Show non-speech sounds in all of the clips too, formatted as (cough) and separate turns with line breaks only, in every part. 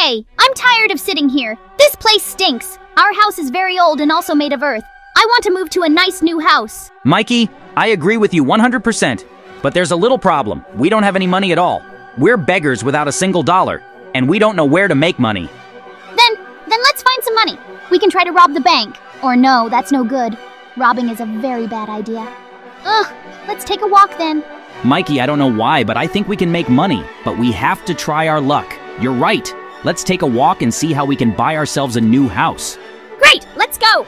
JJ, I'm tired of sitting here. This place stinks. Our house is very old and also made of earth. I want to move to a nice new house.
Mikey, I agree with you 100%. But there's a little problem. We don't have any money at all. We're beggars without a single dollar, and we don't know where to make money.
Then, then let's find some money. We can try to rob the bank. Or no, that's no good. Robbing is a very bad idea. Ugh, let's take a walk then.
Mikey, I don't know why, but I think we can make money. But we have to try our luck. You're right. Let's take a walk and see how we can buy ourselves a new house.
Great, let's go.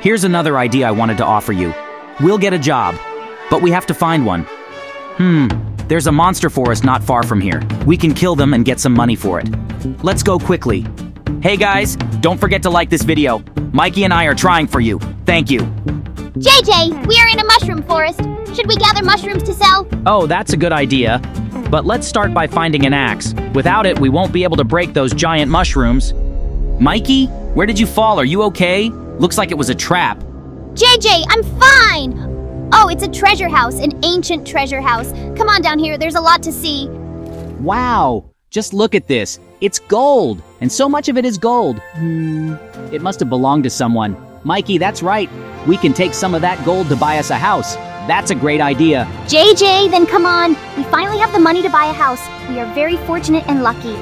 Here's another idea I wanted to offer you. We'll get a job, but we have to find one. Hmm, there's a monster forest not far from here. We can kill them and get some money for it. Let's go quickly. Hey guys, don't forget to like this video. Mikey and I are trying for you. Thank you.
JJ, we are in a mushroom forest. Should we gather mushrooms to sell?
Oh, that's a good idea. But let's start by finding an axe. Without it, we won't be able to break those giant mushrooms. Mikey, where did you fall? Are you okay? Looks like it was a trap.
JJ, I'm fine. Oh, it's a treasure house, an ancient treasure house. Come on down here, there's a lot to see.
Wow, just look at this. It's gold, and so much of it is gold. Hmm, it must have belonged to someone. Mikey, that's right. We can take some of that gold to buy us a house. That's a great idea.
JJ, then come on. We finally have the money to buy a house. We are very fortunate and lucky.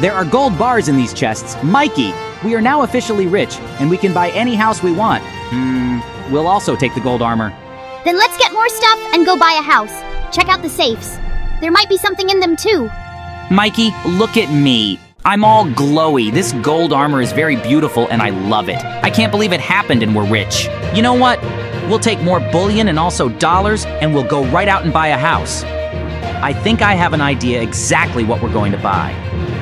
There are gold bars in these chests. Mikey, we are now officially rich, and we can buy any house we want. Hmm, we'll also take the gold armor.
Then let's get more stuff and go buy a house. Check out the safes. There might be something in them too.
Mikey, look at me. I'm all glowy. This gold armor is very beautiful and I love it. I can't believe it happened and we're rich. You know what? We'll take more bullion and also dollars and we'll go right out and buy a house. I think I have an idea exactly what we're going to buy.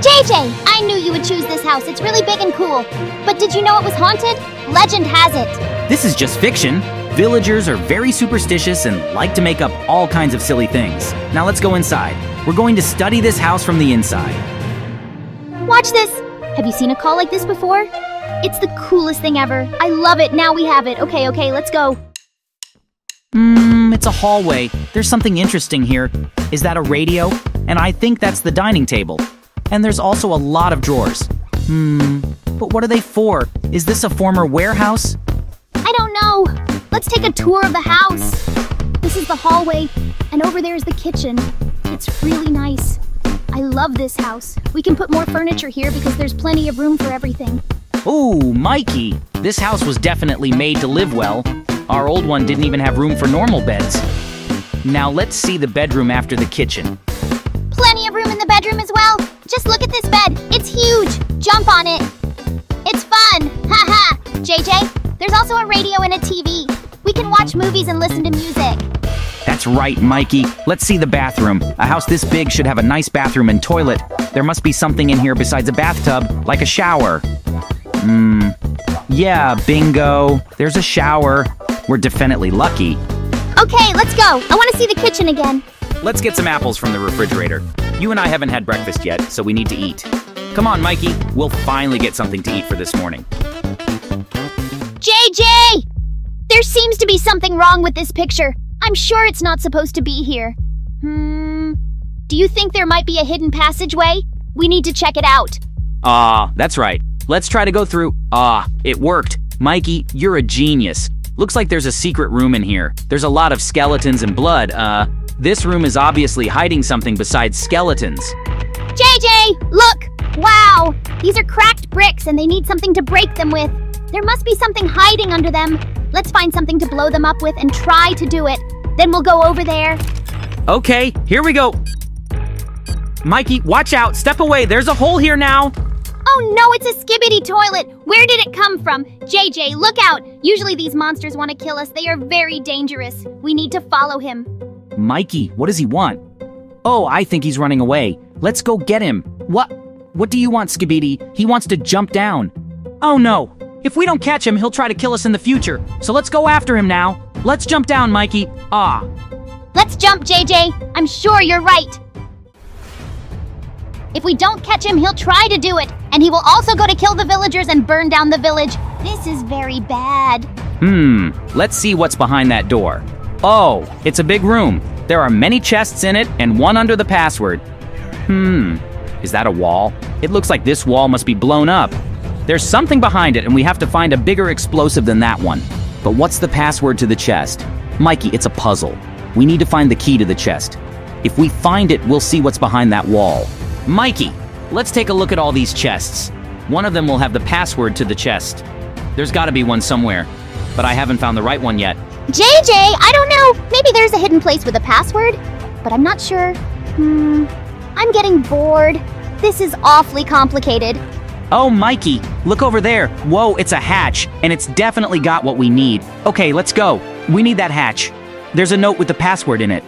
JJ, I knew you would choose this house. It's really big and cool. But did you know it was haunted? Legend has it.
This is just fiction. Villagers are very superstitious and like to make up all kinds of silly things. Now let's go inside. We're going to study this house from the inside.
Watch this. Have you seen a call like this before? It's the coolest thing ever. I love it. Now we have it. Okay, okay, let's go.
Hmm, it's a hallway. There's something interesting here. Is that a radio? And I think that's the dining table. And there's also a lot of drawers. Hmm, but what are they for? Is this a former warehouse?
I don't know. Let's take a tour of the house. This is the hallway, and over there is the kitchen. It's really nice. I love this house. We can put more furniture here because there's plenty of room for everything.
Ooh, Mikey! This house was definitely made to live well. Our old one didn't even have room for normal beds. Now let's see the bedroom after the kitchen.
Plenty of room in the bedroom as well. Just look at this bed. It's huge. Jump on it. It's fun. (laughs) Haha. JJ, there's also a radio and a TV. We can watch movies and listen to music.
That's right, Mikey. Let's see the bathroom. A house this big should have a nice bathroom and toilet. There must be something in here besides a bathtub, like a shower. Hmm. Yeah, bingo. There's a shower. We're definitely lucky.
Okay, let's go. I want to see the kitchen again.
Let's get some apples from the refrigerator. You and I haven't had breakfast yet, so we need to eat. Come on, Mikey. We'll finally get something to eat for this morning.
JJ! There seems to be something wrong with this picture. I'm sure it's not supposed to be here. Hmm. Do you think there might be a hidden passageway? We need to check it out.
Ah, that's right. Let's try to go through. Ah, it worked. Mikey, you're a genius. Looks like there's a secret room in here. There's a lot of skeletons and blood. Uh, this room is obviously hiding something besides skeletons.
JJ, look! Wow! These are cracked bricks and they need something to break them with. There must be something hiding under them. Let's find something to blow them up with and try to do it. Then we'll go over there.
Okay, here we go. Mikey, watch out. Step away. There's a hole here now.
Oh no, it's a skibidi toilet! Where did it come from? JJ, look out! Usually these monsters want to kill us. They are very dangerous. We need to follow him.
Mikey, what does he want? Oh, I think he's running away. Let's go get him. What? What do you want, Skibidi? He wants to jump down. Oh no! If we don't catch him, he'll try to kill us in the future. So let's go after him now. Let's jump down, Mikey. Ah.
Let's jump, JJ. I'm sure you're right. If we don't catch him, he'll try to do it. And he will also go to kill the villagers and burn down the village. This is very bad.
Hmm, let's see what's behind that door. Oh, it's a big room. There are many chests in it and one under the password. Hmm, is that a wall? It looks like this wall must be blown up. There's something behind it, and we have to find a bigger explosive than that one. But what's the password to the chest? Mikey, it's a puzzle. We need to find the key to the chest. If we find it, we'll see what's behind that wall. Mikey, let's take a look at all these chests. One of them will have the password to the chest. There's gotta be one somewhere, but I haven't found the right one yet.
JJ, I don't know. Maybe there's a hidden place with a password, but I'm not sure. Hmm. I'm getting bored. This is awfully complicated.
Oh, Mikey, look over there. Whoa, it's a hatch, and it's definitely got what we need. Okay, let's go. We need that hatch. There's a note with the password in it.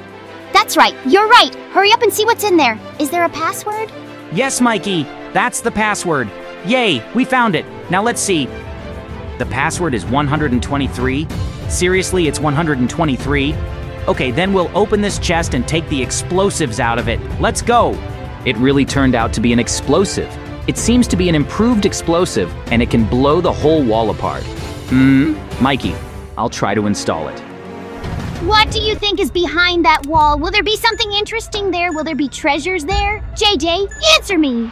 That's right. You're right. Hurry up and see what's in there. Is there a password?
Yes, Mikey, that's the password. Yay, we found it. Now let's see. The password is 123. Seriously, it's 123. Okay, then we'll open this chest and take the explosives out of it. Let's go. It really turned out to be an explosive. It seems to be an improved explosive, and it can blow the whole wall apart. Hmm, Mikey, I'll try to install it.
What do you think is behind that wall? Will there be something interesting there? Will there be treasures there? JJ, answer me.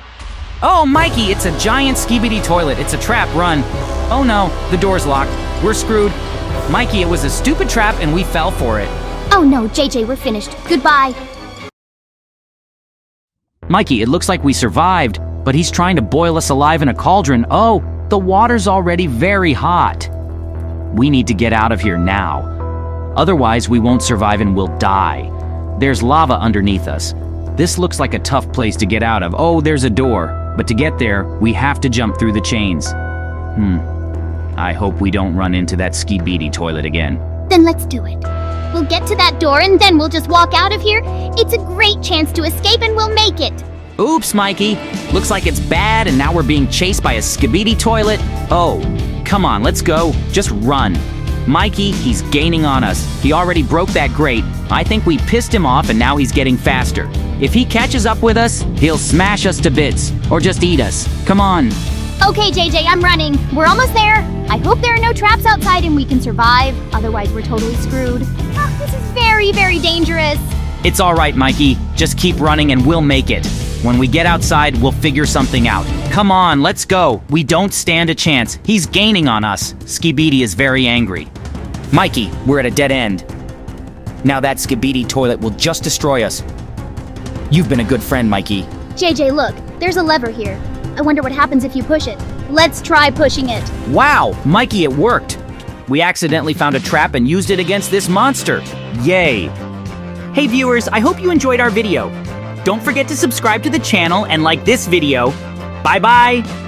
Oh, Mikey, it's a giant skibidi toilet. It's a trap, run. Oh no, the door's locked. We're screwed. Mikey, it was a stupid trap and we fell for it.
Oh no, JJ, we're finished. Goodbye.
Mikey, it looks like we survived, but he's trying to boil us alive in a cauldron. Oh, the water's already very hot. We need to get out of here now. Otherwise, we won't survive and we'll die. There's lava underneath us. This looks like a tough place to get out of. Oh, there's a door. But to get there, we have to jump through the chains. Hmm. I hope we don't run into that skibidi toilet again.
Then let's do it. We'll get to that door and then we'll just walk out of here. It's a great chance to escape and we'll make it.
Oops, Mikey. Looks like it's bad and now we're being chased by a skibidi toilet. Oh, come on, let's go. Just run. Mikey, he's gaining on us. He already broke that grate. I think we pissed him off and now he's getting faster. If he catches up with us, he'll smash us to bits. Or just eat us. Come on.
Okay, JJ, I'm running. We're almost there. I hope there are no traps outside and we can survive. Otherwise, we're totally screwed. Oh, this is very, very dangerous.
It's all right, Mikey. Just keep running and we'll make it. When we get outside, we'll figure something out. Come on, let's go. We don't stand a chance. He's gaining on us. Skibidi is very angry. Mikey, we're at a dead end. Now that Skibidi toilet will just destroy us. You've been a good friend, Mikey.
JJ, look. There's a lever here. I wonder what happens if you push it. Let's try pushing it.
Wow, Mikey, it worked. We accidentally found a trap and used it against this monster. Yay. Hey viewers, I hope you enjoyed our video. Don't forget to subscribe to the channel and like this video. Bye bye!